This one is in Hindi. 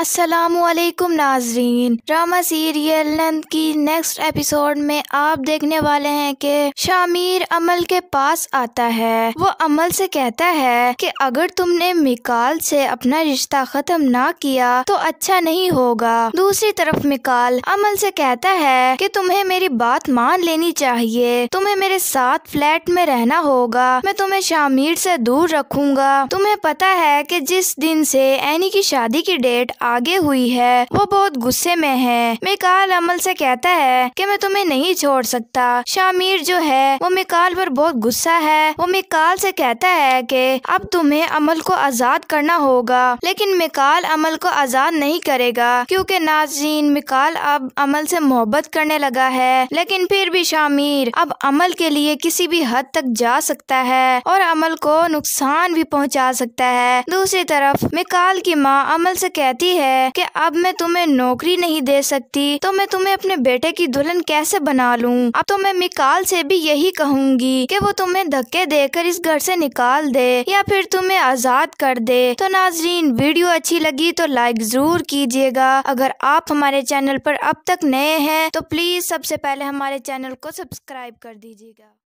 असलकुम नाजरीन ड्रामा सीरियल नंद की नेक्स्ट एपिसोड में आप देखने वाले हैं कि शामिर अमल के पास आता है। वो अमल से कहता है कि अगर तुमने मिकाल से अपना रिश्ता खत्म ना किया तो अच्छा नहीं होगा। दूसरी तरफ़ मिकाल अमल से कहता है कि तुम्हें मेरी बात मान लेनी चाहिए। तुम्हें मेरे साथ फ्लैट में रहना होगा। मैं तुम्हें शामिर से दूर रखूँगा। तुम्हें पता है कि जिस दिन से एनी की शादी की डेट आगे हुई है। वो बहुत गुस्से में है। मिकाल अमल से कहता है कि मैं तुम्हें नहीं छोड़ सकता। शामिर जो है, वो मिकाल पर बहुत गुस्सा है। वो मिकाल से कहता है कि अब तुम्हें अमल को आज़ाद करना होगा। लेकिन मिकाल अमल को आज़ाद नहीं करेगा, क्योंकि नाजीन मिकाल अब अमल से मोहब्बत करने लगा है। लेकिन फिर भी शामिर, अब अमल के लिए किसी भी हद तक जा सकता है और अमल को नुकसान भी पहुँचा सकता है। दूसरी तरफ़, मिकाल की माँ अमल से कहती है कि अब मैं तुम्हें नौकरी नहीं दे सकती तो मैं तुम्हें अपने बेटे की दुल्हन कैसे बना लूँ? अब तो मैं मिकाल से भी यही कहूँगी कि वो तुम्हें धक्के देकर इस घर से निकाल दे या फिर तुम्हें आज़ाद कर दे। तो नाजरीन, वीडियो अच्छी लगी तो लाइक ज़रूर कीजिएगा। अगर आप हमारे चैनल पर अब तक नए हैं तो प्लीज़ सबसे पहले हमारे चैनल को सब्सक्राइब कर दीजिएगा।